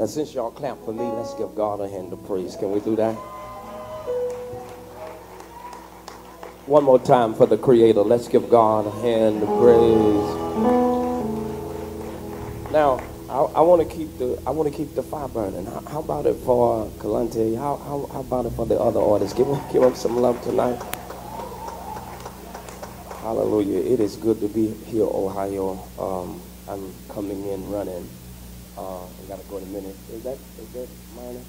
Now, since y'all clap for me, let's give God a hand of praise. Can we do that? One more time for the Creator. Let's give God a hand of praise. Now, I, I want to keep the I want to keep the fire burning. How, how about it for Kelontae? How, how, how about it for the other artists? Give them give them some love tonight. Hallelujah! It is good to be here, Ohio. Um, I'm coming in running. Uh, I gotta go in a minute. Is that is that minor?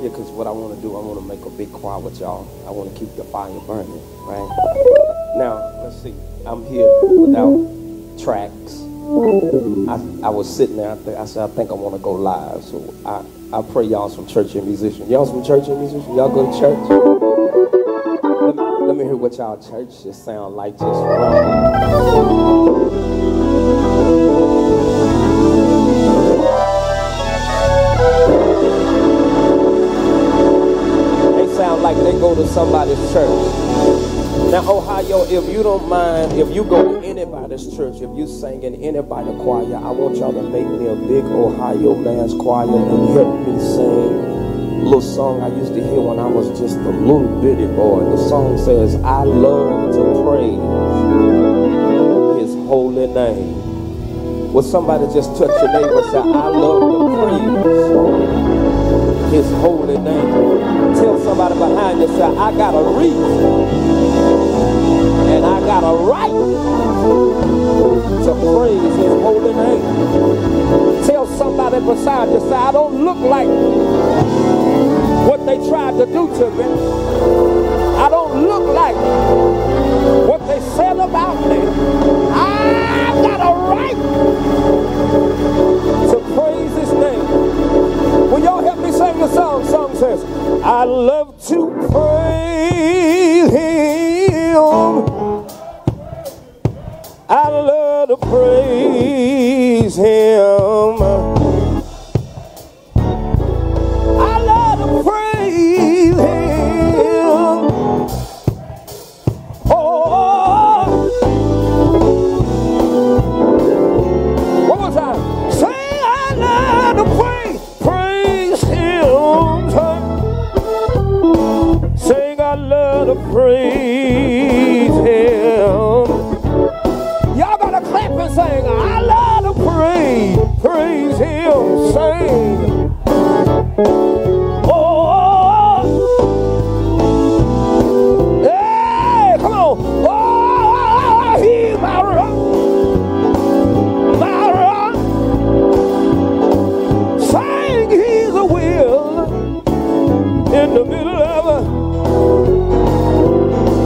Yeah, because what I want to do, I want to make a big choir with y'all. I want to keep the fire burning, right? Now, let's see. I'm here without tracks. I, I was sitting there. I, th- I said, I think I want to go live. So I, I pray y'all some church and musicians. Y'all some church and musicians? Y'all go to church? Let me, let me hear what y'all churches sound like just They to somebody's church. Now, Ohio, if you don't mind, if you go to anybody's church, if you sing in anybody's choir, I want y'all to make me a big Ohio man's choir and help me sing a little song I used to hear when I was just a little bitty boy. The song says, I love to praise his holy name. Will somebody just touch your neighbor and say, I love to praise I got a reason and I got a right to praise his holy name. Tell somebody beside you, say, I don't look like what they tried to do to me. I don't look like what they said about me. I've got a right to praise his name. Will y'all help me sing the song? Song says, I love to praise the.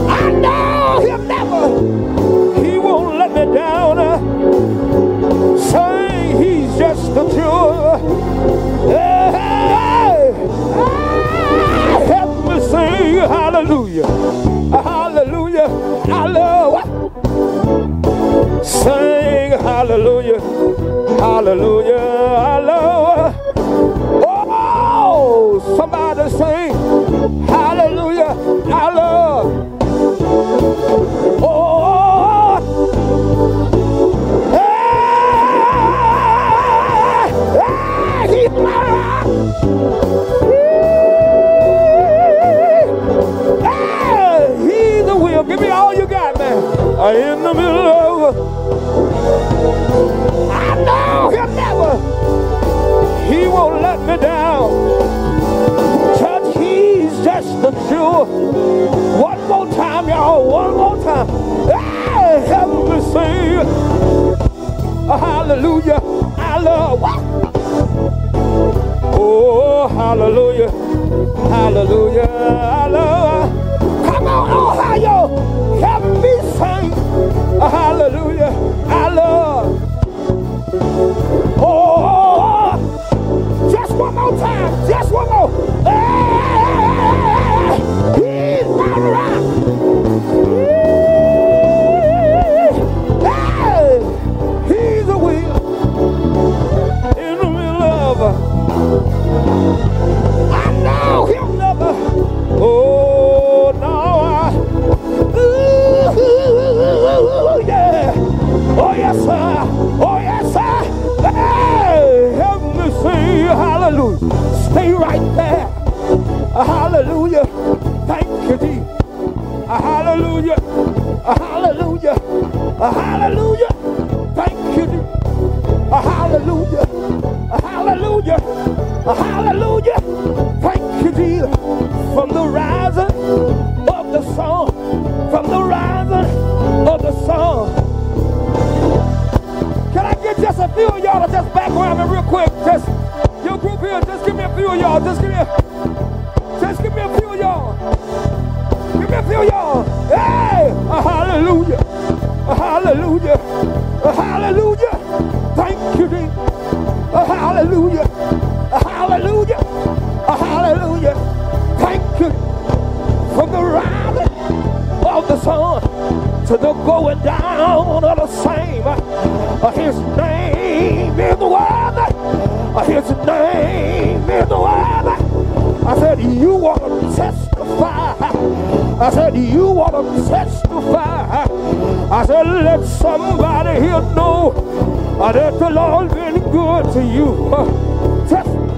I know he'll never, he won't let me down. Say he's just cure. Hey, help me sing hallelujah. Hallelujah. Love. Sing hallelujah. Hallelujah. Truth. One more time, y'all. One more time. Hey, help me sing. Hallelujah. I love. Oh, hallelujah. Hallelujah. I love. Come on, Ohio. Help me sing. Hallelujah. I love. Oh, just one more time. Just one hallelujah. Thank you, A hallelujah, A hallelujah, A hallelujah. Thank you, Jesus, from the rising of the sun, from the rising of the sun. Can I get just a few of y'all to just back around me real quick? Just your group here, just give me a few of y'all. Just give me a, going down of the same. His name is the. Uh, his name is the word. I said, you want to testify I said, you want to testify. I said, let somebody here know that the Lord been good to you. Testify.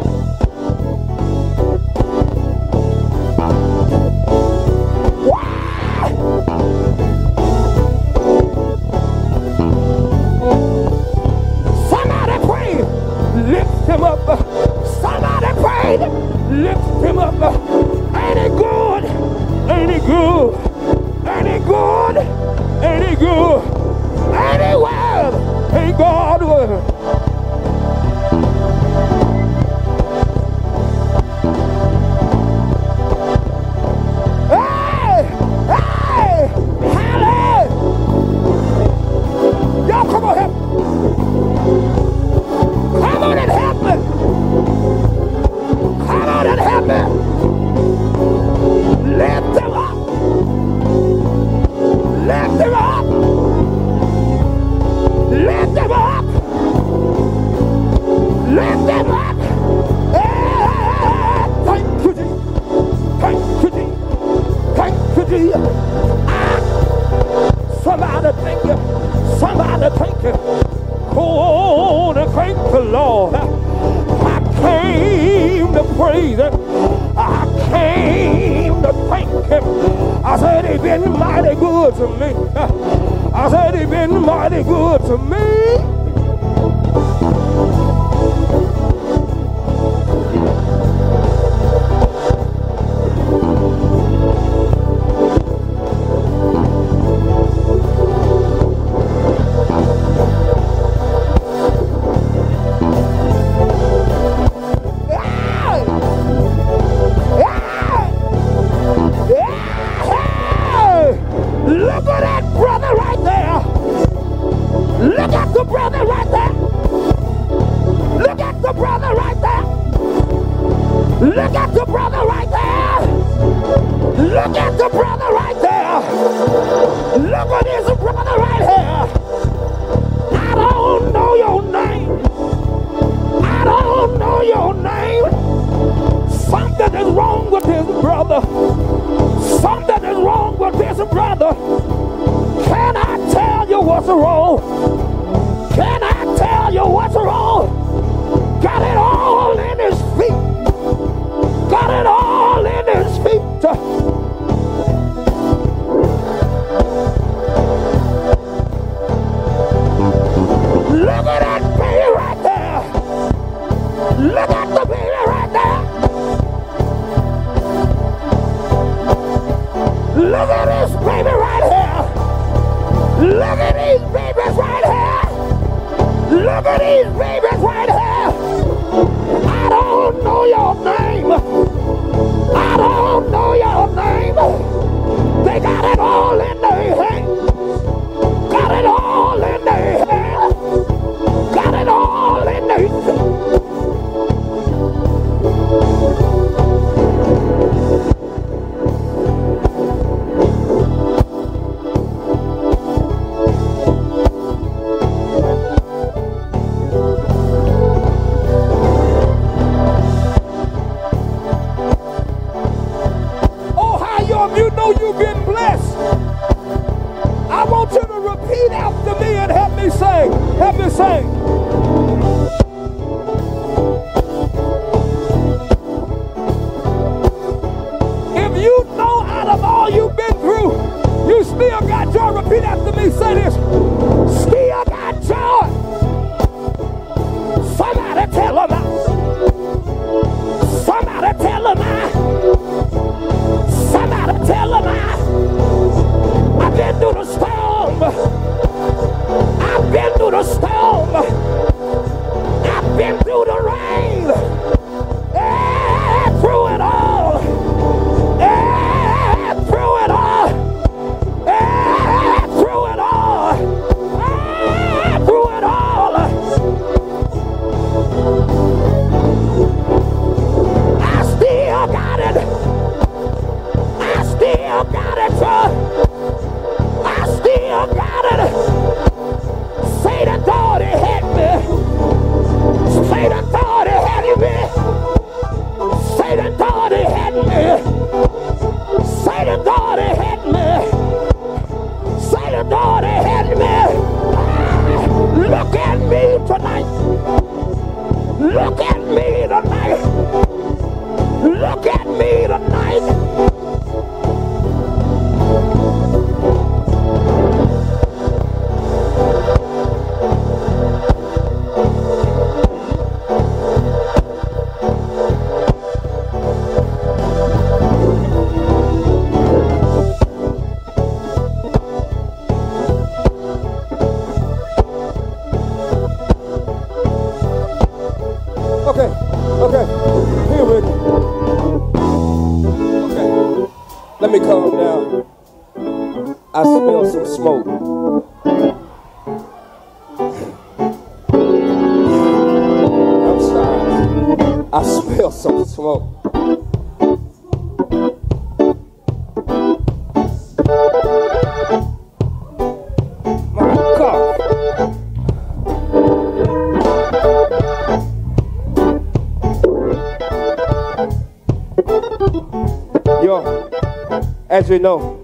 You know,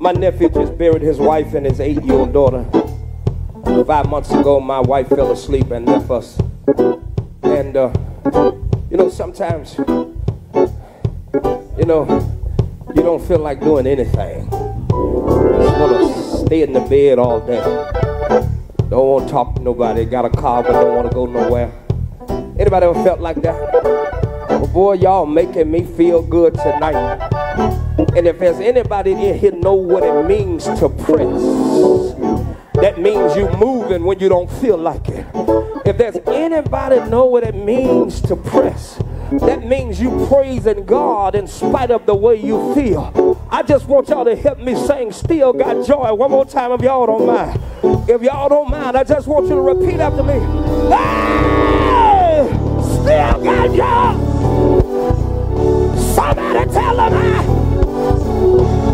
my nephew just buried his wife and his eight year old daughter. Five months ago, my wife fell asleep and left us. And, uh, you know, sometimes, you know, you don't feel like doing anything. You just want to stay in the bed all day. Don't want to talk to nobody. Got a car, but don't want to go nowhere. Anybody ever felt like that? Well, boy, y'all making me feel good tonight. And if there's anybody in here know what it means to press, that means you moving when you don't feel like it. If there's anybody know what it means to press, that means you praising God in spite of the way you feel. I just want y'all to help me sing Still Got Joy one more time if y'all don't mind. If y'all don't mind, I just want you to repeat after me. Hey! Still got joy. Somebody tell them I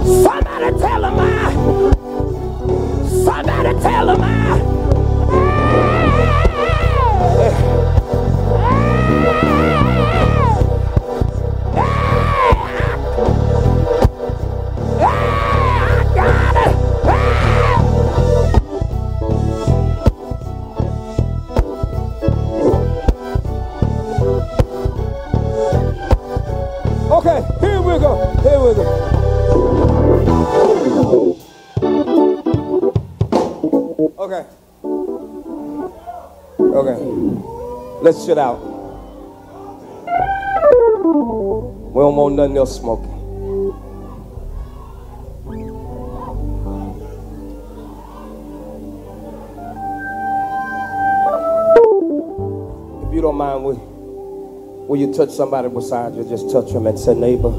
Somebody tell him I. Somebody tell him I. Let's shut out. We don't want nothing else smoking. If you don't mind, will, will you touch somebody beside you? Just touch them and say, neighbor.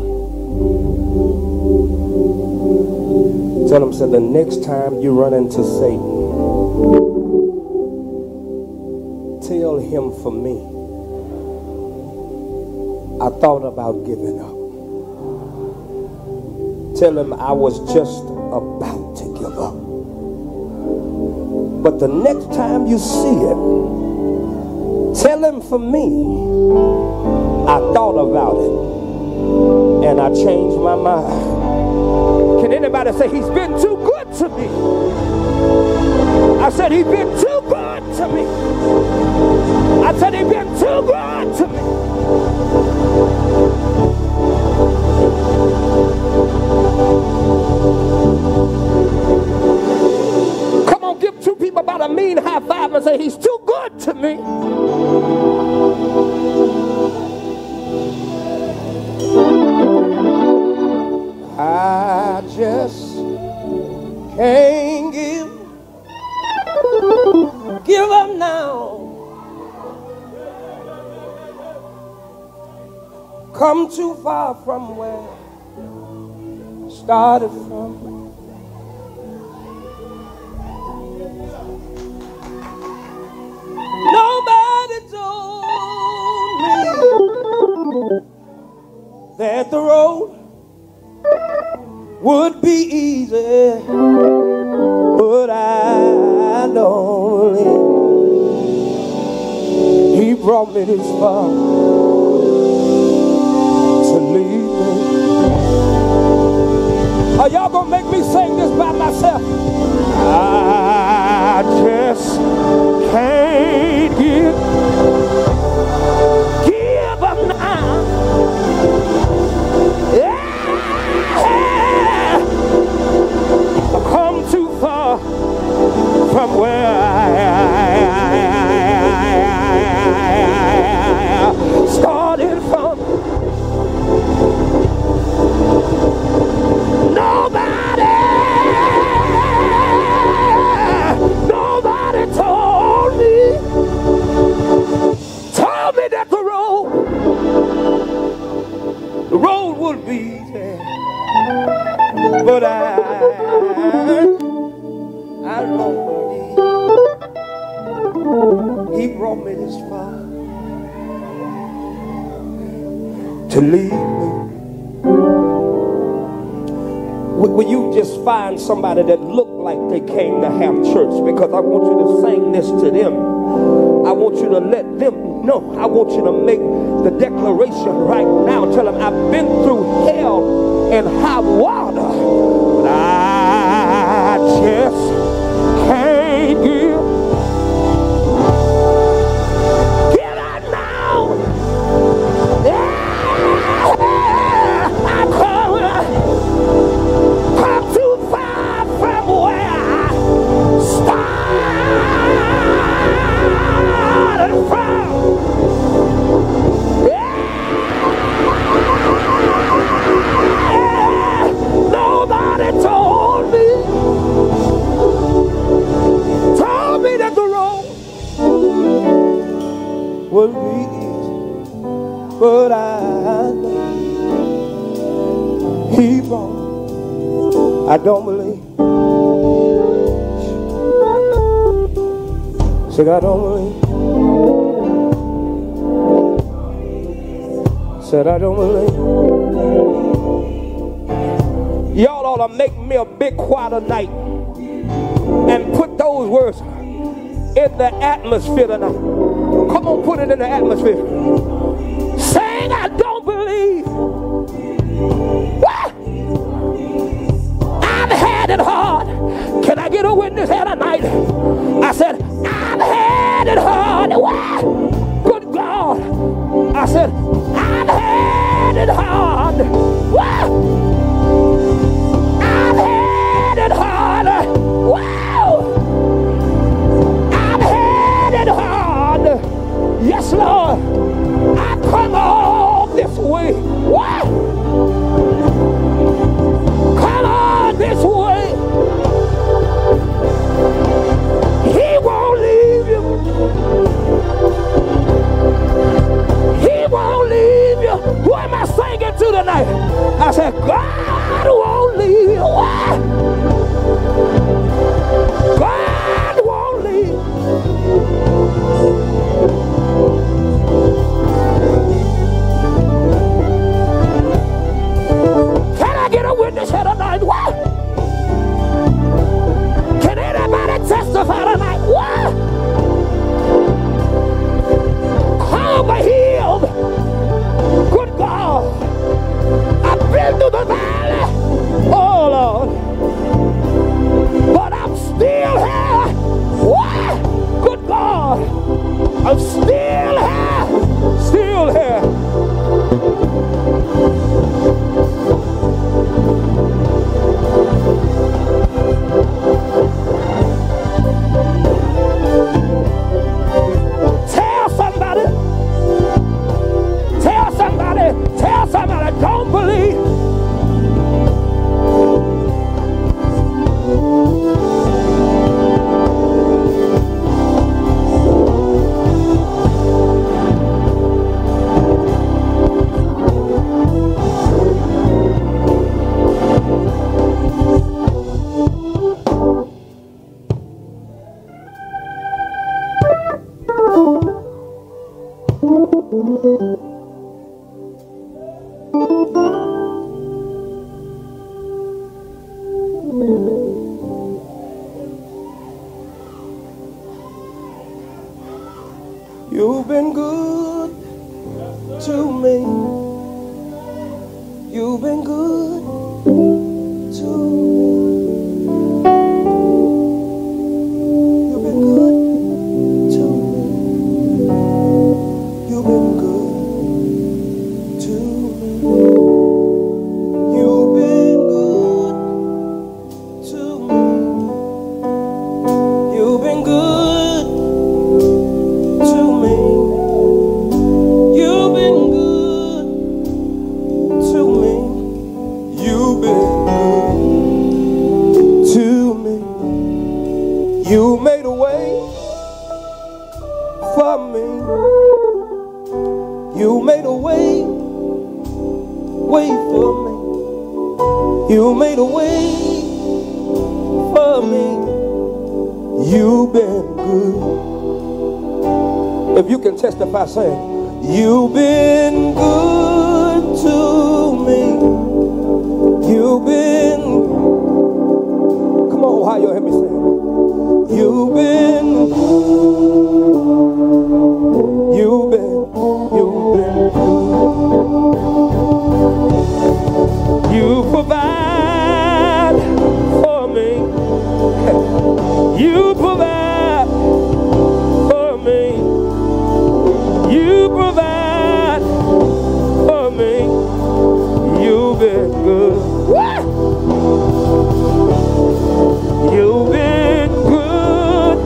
Tell them, say, the next time you run into Satan, tell him for me, I thought about giving up. Tell him I was just about to give up. But the next time you see it, tell him for me, I thought about it and I changed my mind. Can anybody say he's been too good to me? I said he's been too good to me. I said he's been too good to me. Come on, give two people about a mean high five and say he's too good to me. Come too far from where I started from. Nobody told me that the road would be easy, but I know He brought me this far. Are y'all gonna make me sing this by myself? I just can't give. Up now. Yeah. I've come too far from where I to leave me. Will you just find somebody that looked like they came to have church? Because I want you to sing this to them. I want you to let them know. I want you to make the declaration right now. Tell them I've been through hell and high water, but I just Said I don't believe. Y'all ought to make me a big choir tonight and put those words in the atmosphere tonight. Come on, put it in the atmosphere. Saying I don't believe. What? I've had it hard. Can I get a witness here tonight? Me. You made a way, way for me. You made a way for me. You've been good. If you can testify, say, You've been good to me. You've been. Come on, Ohio, help me sing. You've been. You've You provide for me. You provide for me. You've been good. You've been good.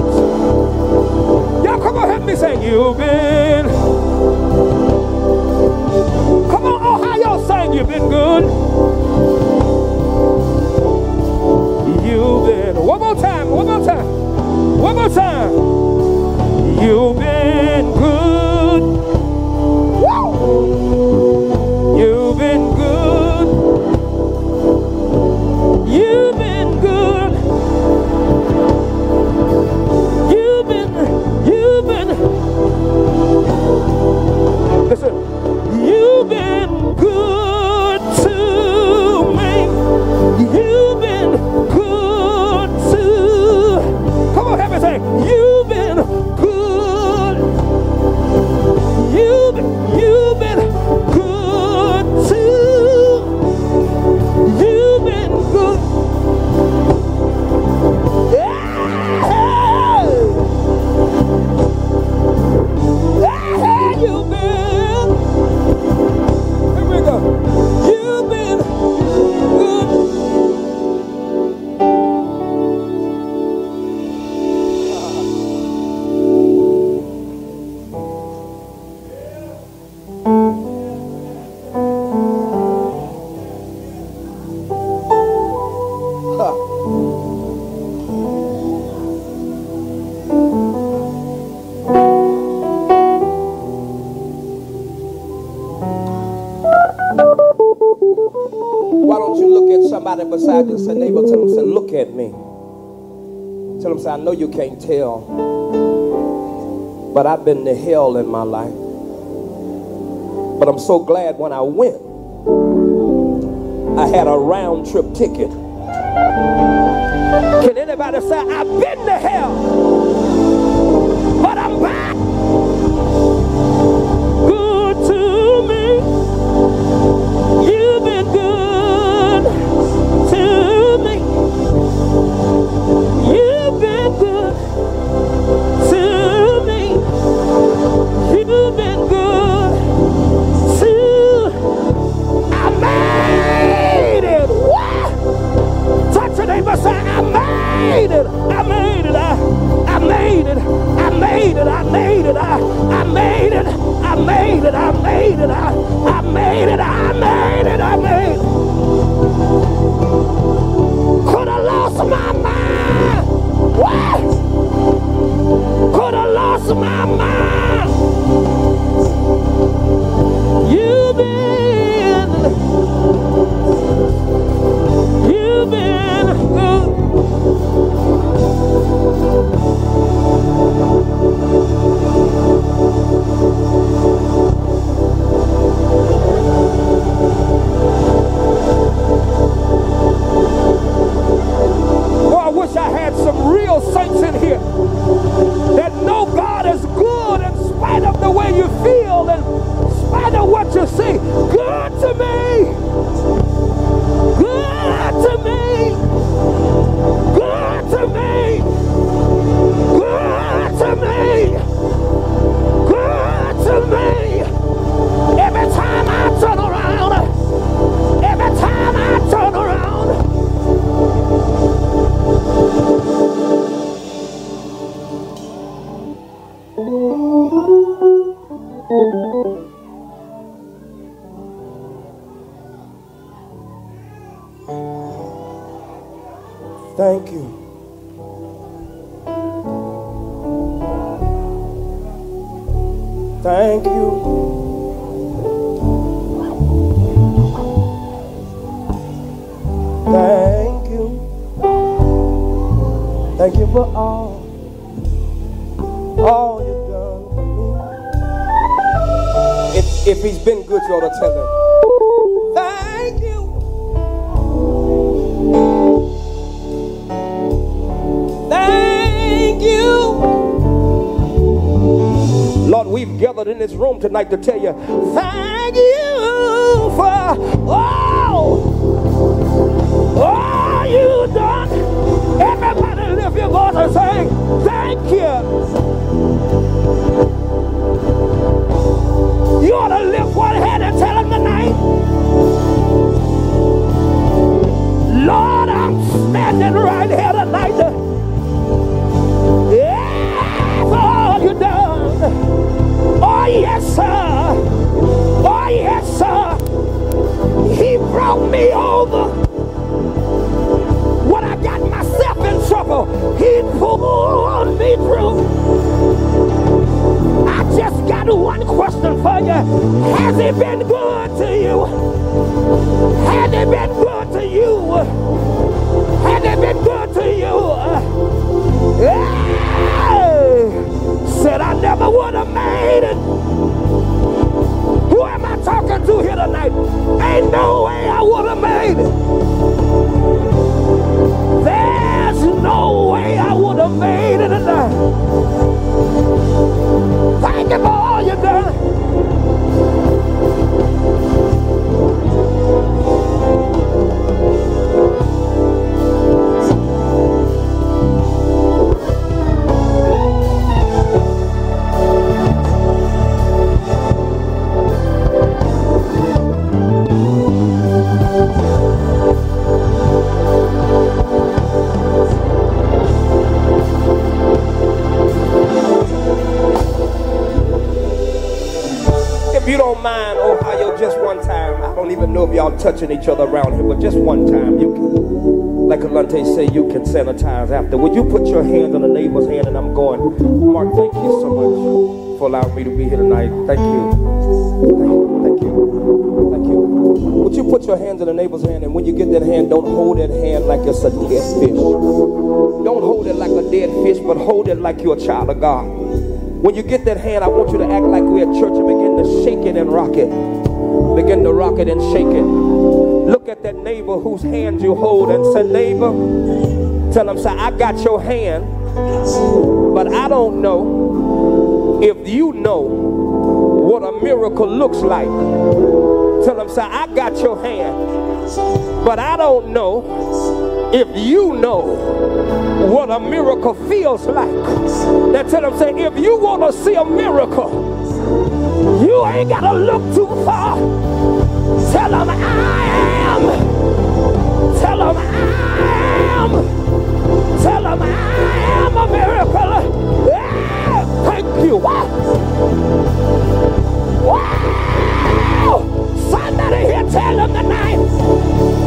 Y'all come on, help me sing. You've been. Come on, Ohio, sing. You've been good. More time. One more time. One more time. You've been good. Know you can't tell, but I've been to hell in my life. But I'm so glad when I went, I had a round trip ticket. Can anybody say, I've been to hell, good, to tell him. Thank you. Thank you. Lord, we've gathered in this room tonight to tell you, thank you for all, all you done. Everybody lift your voice and say, thank you. You ought to lift one hand Standing right here tonight. For all you done. Oh, yes, sir. Oh, yes, sir. He brought me over. When I got myself in trouble, he pulled me through. I just got one question for you. Has he been good to you? Has he been no way I would have made it. Each other around here, but just one time, you can, like Alante say, you can sanitize after. Would you put your hand on the neighbor's hand and I'm going, Mark, thank you so much for allowing me to be here tonight. Thank you. Thank, thank you. Thank you. Would you put your hands on the neighbor's hand and when you get that hand, don't hold that hand like it's a dead fish. Don't hold it like a dead fish, but hold it like you're a child of God. When you get that hand, I want you to act like we're at church and begin to shake it and rock it. Begin to rock it and shake it. Look at that neighbor whose hand you hold and say, neighbor, tell him, say, I got your hand, but I don't know if you know what a miracle looks like. Tell him, say, I got your hand, but I don't know if you know what a miracle feels like. Now tell them, say, if you want to see a miracle, you ain't got to look too far. Tell them I am. Tell them I am. Tell them I am a miracle. Thank you. Wow. Wow. Somebody here tell them tonight.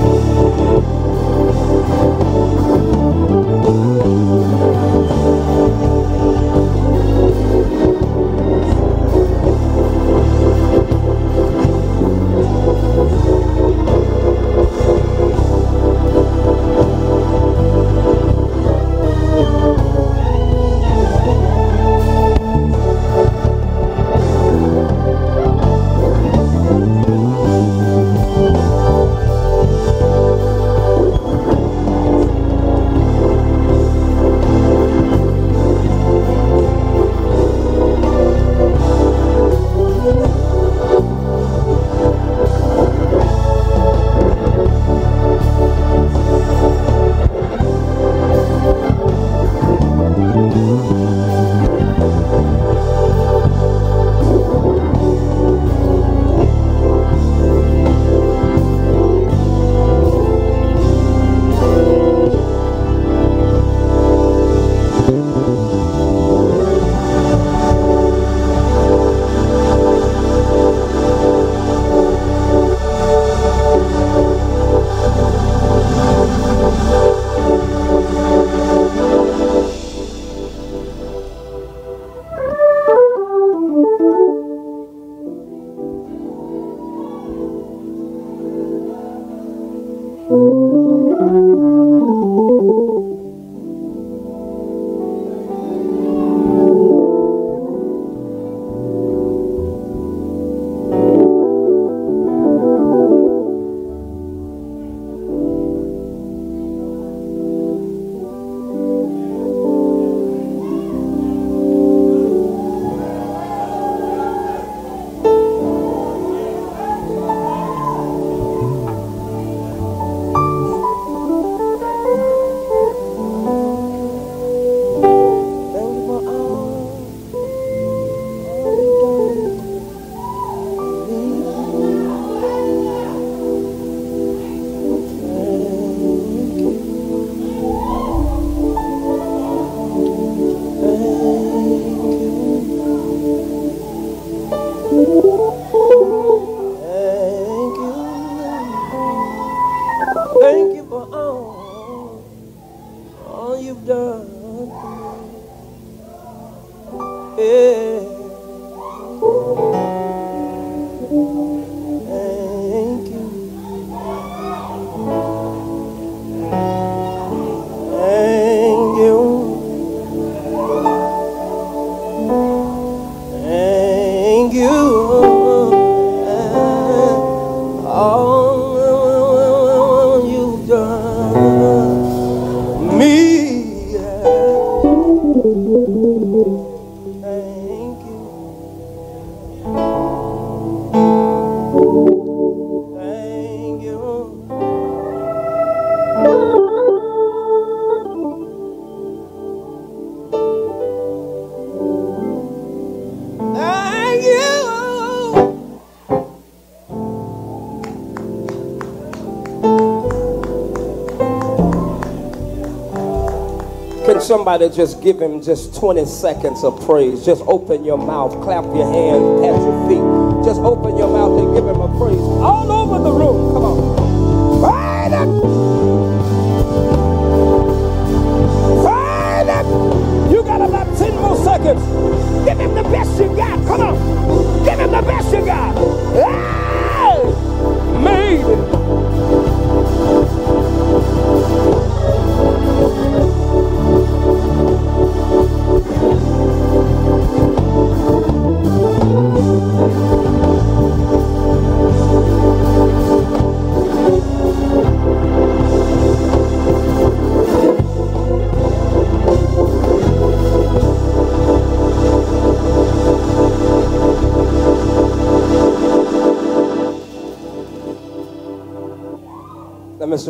Somebody just give him just 20 seconds of praise. Just open your mouth, clap your hands, pat your feet. Just open your mouth and give him a praise all over the room.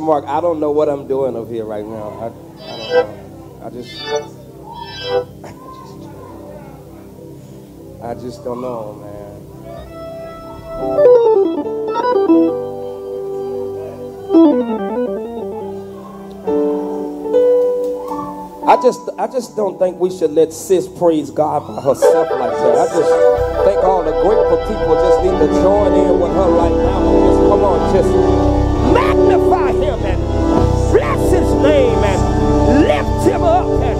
Mark, I don't know what I'm doing up here right now. I, I don't know. I just, I just, don't know, man. I just, I just don't think we should let sis praise God by herself like that. I just think all the grateful people just need to join in with her right now. Just come on, just magnify him and bless his name and lift him up and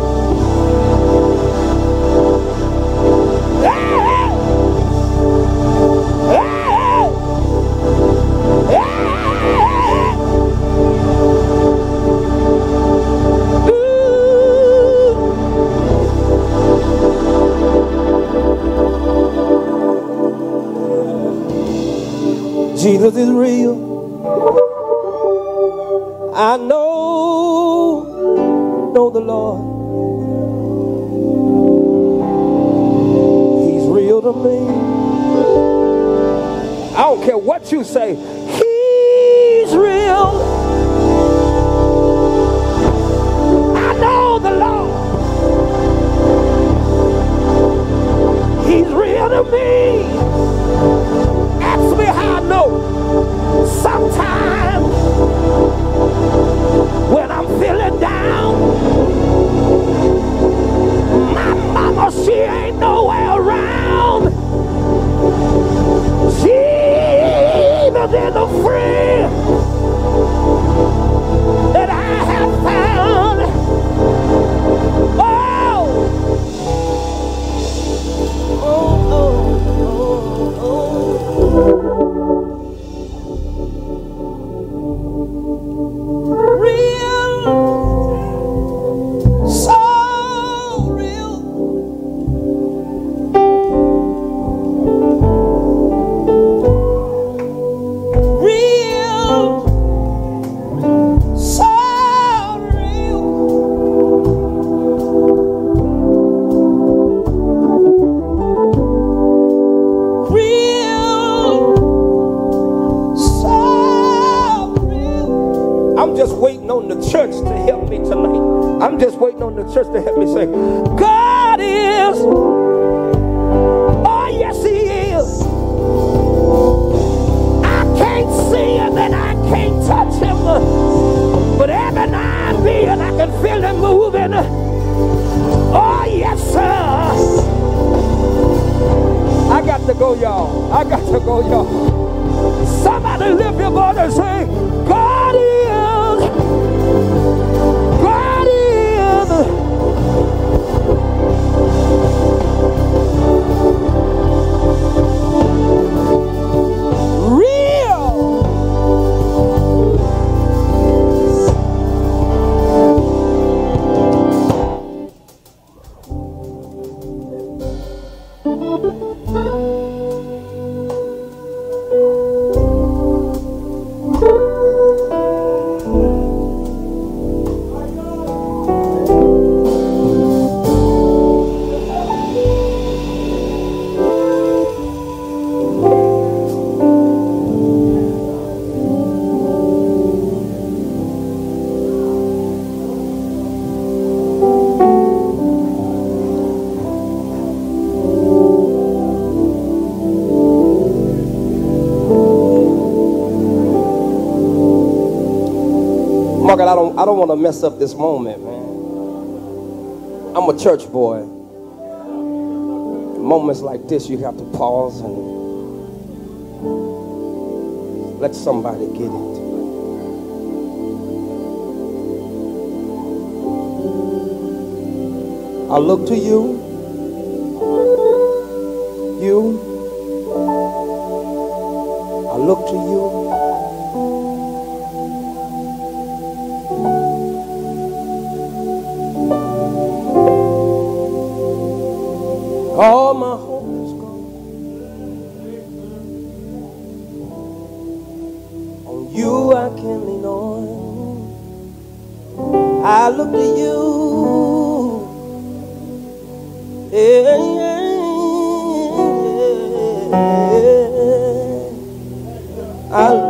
Jesus is real. I know, know the Lord. He's real to me. I don't care what you say. He's real. I know the Lord. He's real to me. Ask me how I know. Feeling down. My mama, she ain't nowhere around. Jesus is in the that church to help me say, God is. Oh, yes, He is. I can't see Him and I can't touch Him. But every now and then I can feel Him moving. Oh, yes, sir. I got to go, y'all. I got to go, y'all. Somebody lift your voice and say, Margaret, I don't I don't want to mess up this moment, man. I'm a church boy. Moments like this you have to pause and let somebody get it. I look to you. You. I look to you. All my hope is gone. On you I can lean on. I look to you. Yeah, yeah, yeah. I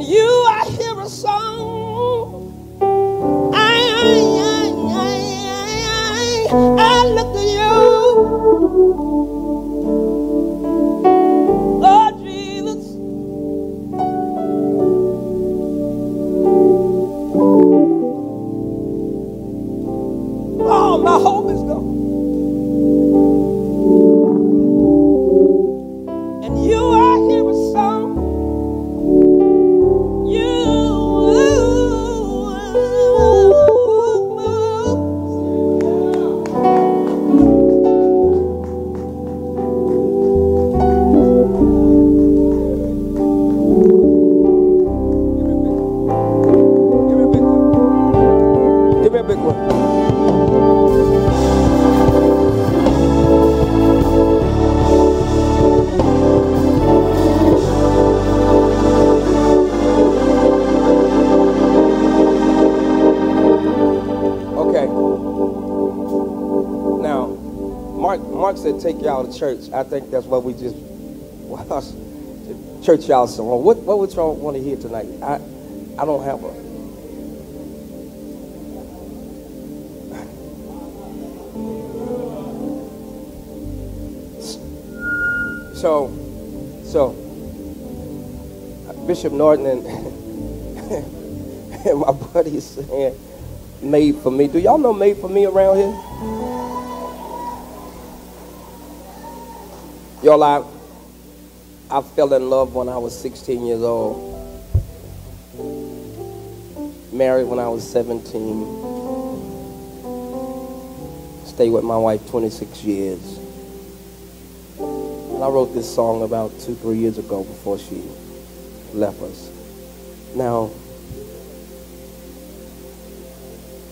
And you, I hear a song. I, I, I, I, I, I look to you. Said take y'all to church. I think that's what we just church y'all song. What what would y'all want to hear tonight? I I don't have a So so Bishop Norton and, and my saying made for me. Do y'all know made for me around here? Y'all, I, I fell in love when I was 16 years old. Married when I was 17. Stayed with my wife 26 years. And I wrote this song about two, three years ago before she left us. Now,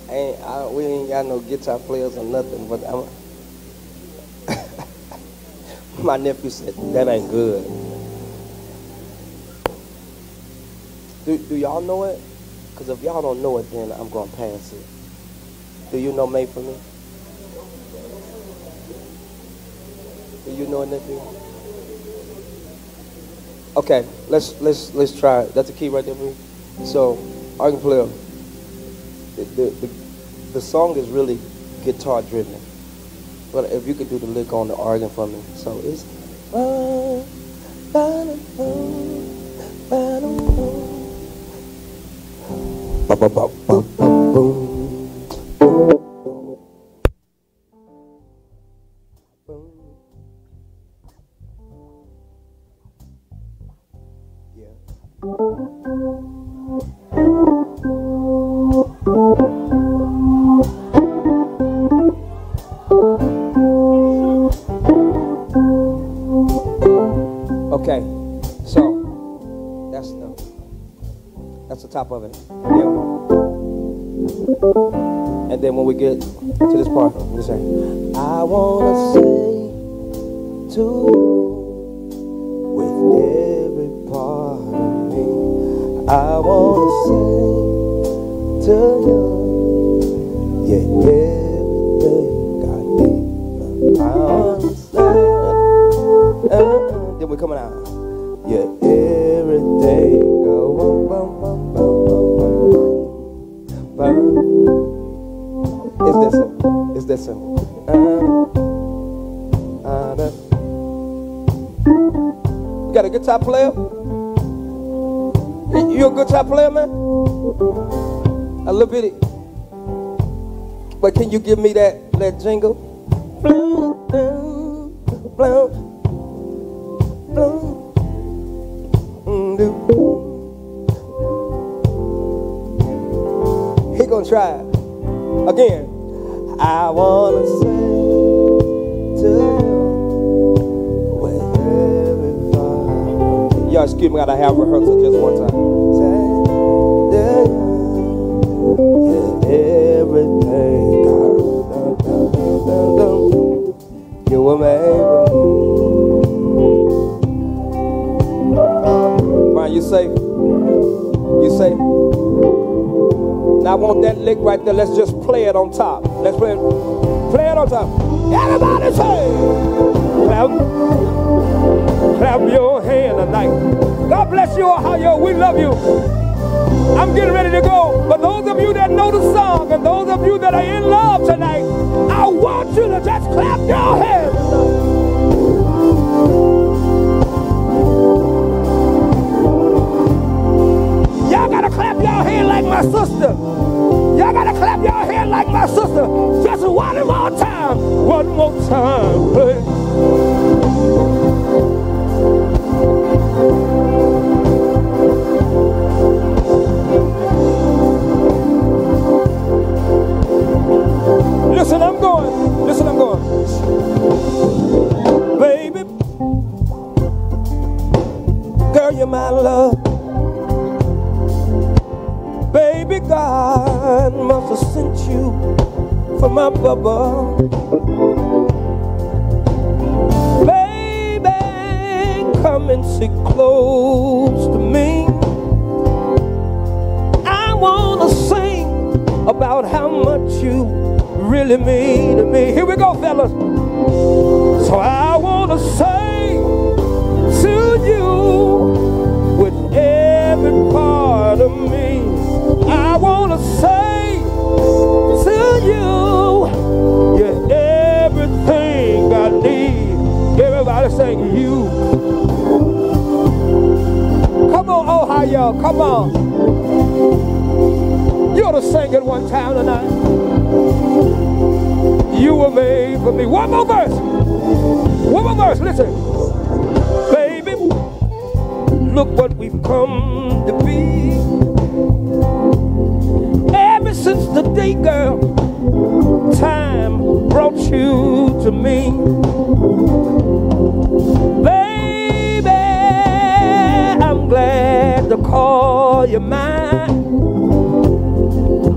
ain't, I, we ain't got no guitar players or nothing, but I'm, my nephew said, that ain't good. Do, do y'all know it? Because if y'all don't know it, then I'm going to pass it. Do you know Made for Me? Do you know it, nephew? Okay, let's let's let's try. That's the key right there, me. So, I can play. The, the, the, the song is really guitar driven. But if you could do the lick on the organ for me. So it's top of it. And then when we get to this part, we say, I wanna say to you jingle? Right there. Let's just play it on top. Let's play it. Play it on top. Everybody say, clap, clap your hand tonight. God bless you, Ohio. We love you. I'm getting ready to go. But those of you that know the song and those of you that are in love tonight, I want you to just clap your hands. Y'all gotta clap your hand like my sister. Y'all gotta clap your hands like my sister. Just one more time. One more time, please. Listen, I'm going. Listen, I'm going. Baby, girl, you're my love. Baby, come and sit close to me. I wanna sing about how much you really mean to me. Here we go, fellas. So I wanna say to you with every part of me. I want to say to you, Everybody you. Come on, Ohio, come on. You ought to sing it one time tonight. You were made for me. One more verse. One more verse. Listen. Baby, look what we've come to be Ever since the day, girl, time brought you to me. call you mine.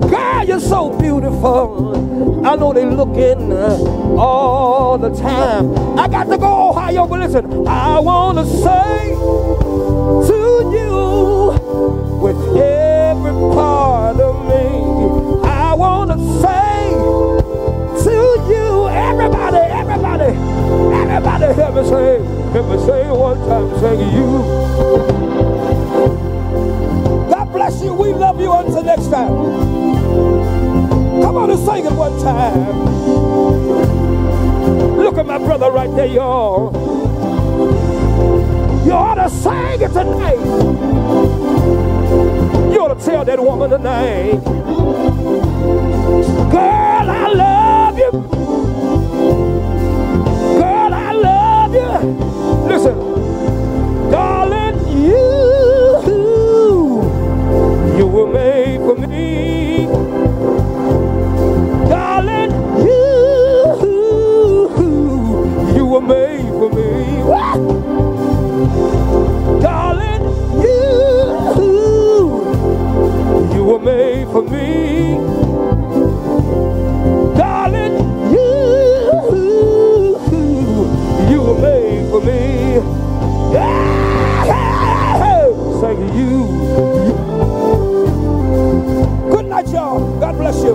Girl, you're so beautiful. I know they're looking uh, all the time. I got to go Ohio, but listen, I want to say to you with every part of me, I want to say to you, everybody, everybody, everybody, help me say, help me say one time, say you bless you. We love you until next time. Come on and sing it one time. Look at my brother right there, y'all. You ought to sing it tonight. You ought to tell that woman tonight. Girl, I love you. Girl, I love you. Listen, darling. You were made for me.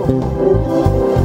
You.